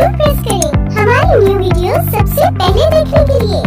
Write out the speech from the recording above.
Bell icon press करें। हमारी new video सबसे पहले देखने के लिए